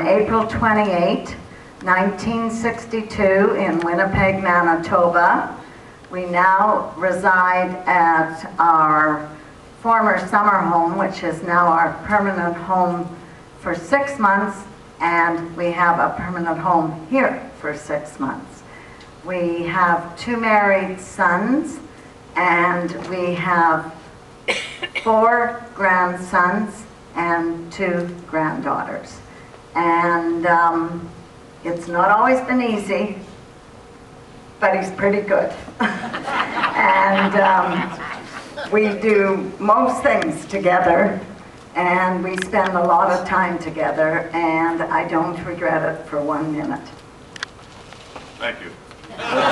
April 28, 1962 in Winnipeg, Manitoba. We now reside at our former summer home, which is now our permanent home for six months, and we have a permanent home here for six months. We have two married sons, and we have four grandsons and two granddaughters. And um, it's not always been easy, but he's pretty good. and um, we do most things together, and we spend a lot of time together, and I don't regret it for one minute. Thank you.